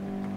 Mm-hmm.